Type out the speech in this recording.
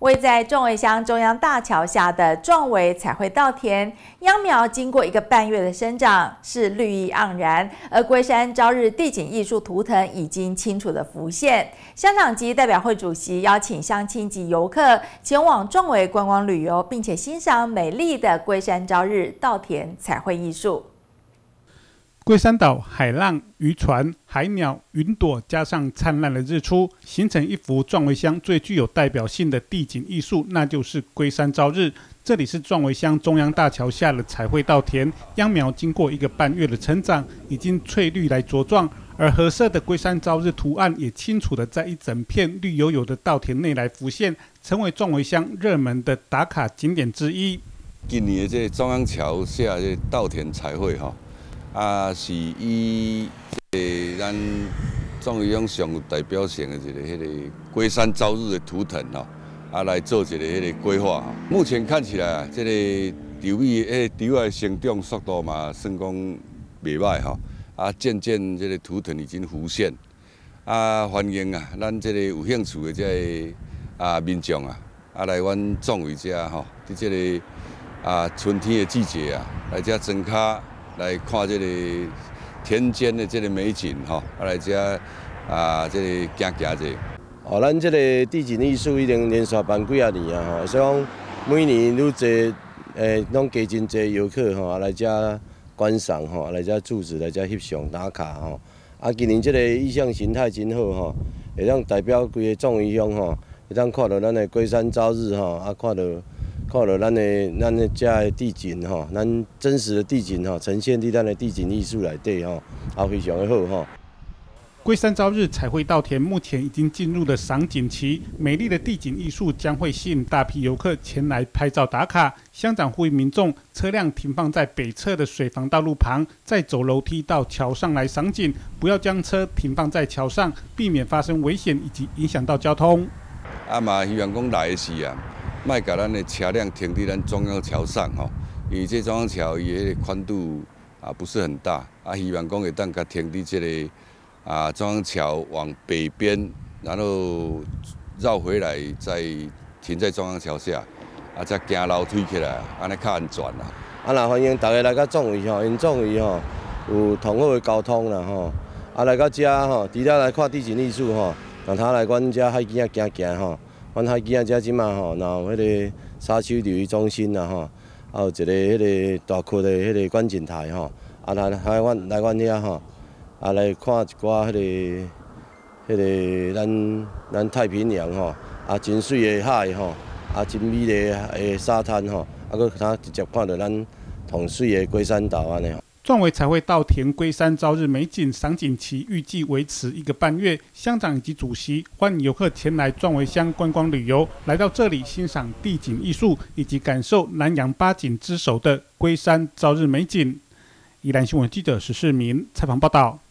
位在壮围乡中央大桥下的壮围彩绘稻田秧苗，经过一个半月的生长，是绿意盎然。而龟山朝日地景艺术图腾已经清楚的浮现。乡长及代表会主席邀请乡亲及游客前往壮围观光旅游，并且欣赏美丽的龟山朝日稻田彩绘艺术。龟山岛海浪、渔船、海鸟、云朵，加上灿烂的日出，形成一幅壮围乡最具有代表性的地景艺术，那就是龟山朝日。这里是壮围乡中央大桥下的彩绘稻田，秧苗经过一个半月的成长，已经翠绿来茁壮，而褐色的龟山朝日图案也清楚的在一整片绿油油的稻田内来浮现，成为壮围乡热门的打卡景点之一。今年的这中央桥下的稻田彩绘哈。啊，是以这咱中央上有代表性的一个迄个龟山朝日的图腾吼，啊来做一个迄个规划。目前看起来啊，这个稻米诶稻的生长速度嘛，算讲袂歹吼。啊，渐渐这个图腾已经浮现。啊，欢迎啊，咱这个有兴趣的这啊民众啊，啊来阮种位遮吼，伫这个啊春天的季节啊，来遮增加。来看这个田间的这个美景哈，啊来遮啊这个行行者。哦，咱这个地景艺术已经连续办几啊年啊，吼，所以讲每年愈侪诶，拢加真侪游客吼来遮观赏吼，来遮住址来遮翕相打卡吼。啊，今年这个意象形态真好吼，会当代表规个壮义乡吼，会当看到咱的龟山朝日吼，啊看到。靠了咱的咱的遮的地景吼，咱真实的地景吼，呈现伫咱的地景艺术内底吼，也非常的好吼。龟山朝日彩绘稻田目前已经进入了赏景期，美丽的地景艺术将会吸引大批游客前来拍照打卡。乡长呼吁民众车辆停放在北侧的水防道路旁，再走楼梯到桥上来赏景，不要将车停放在桥上，避免发生危险以及影响到交通。啊嘛，希望讲来时啊。卖甲咱的车辆停伫咱中央桥上吼，因为这中央桥伊个宽度啊不是很大，啊希望讲会当甲停伫这个啊中央桥往北边，然后绕回来再停在中央桥下，啊再行楼梯起来，安尼较安全啦。啊那欢迎大家来到壮围吼，因壮围吼有同好的交通啦吼，啊来到遮吼，除了来看地景艺术吼，让他来阮遮海景啊行行吼。阮海基啊，遮即马吼，然后迄个沙丘旅游中心啦吼，还有一个迄个大块的迄个观景台吼，啊来来阮来阮遐吼，啊来看一寡迄个迄个咱咱太平洋吼，啊真水的海吼，啊真美丽的沙滩吼，啊搁通直接看到咱同水的龟山岛安尼吼。壮围才会稻田龟山朝日美景赏景期预计维持一个半月，乡长以及主席欢迎游客前来壮围乡观光旅游，来到这里欣赏地景艺术以及感受南洋八景之首的龟山朝日美景。宜兰新闻记者石世民采访报道。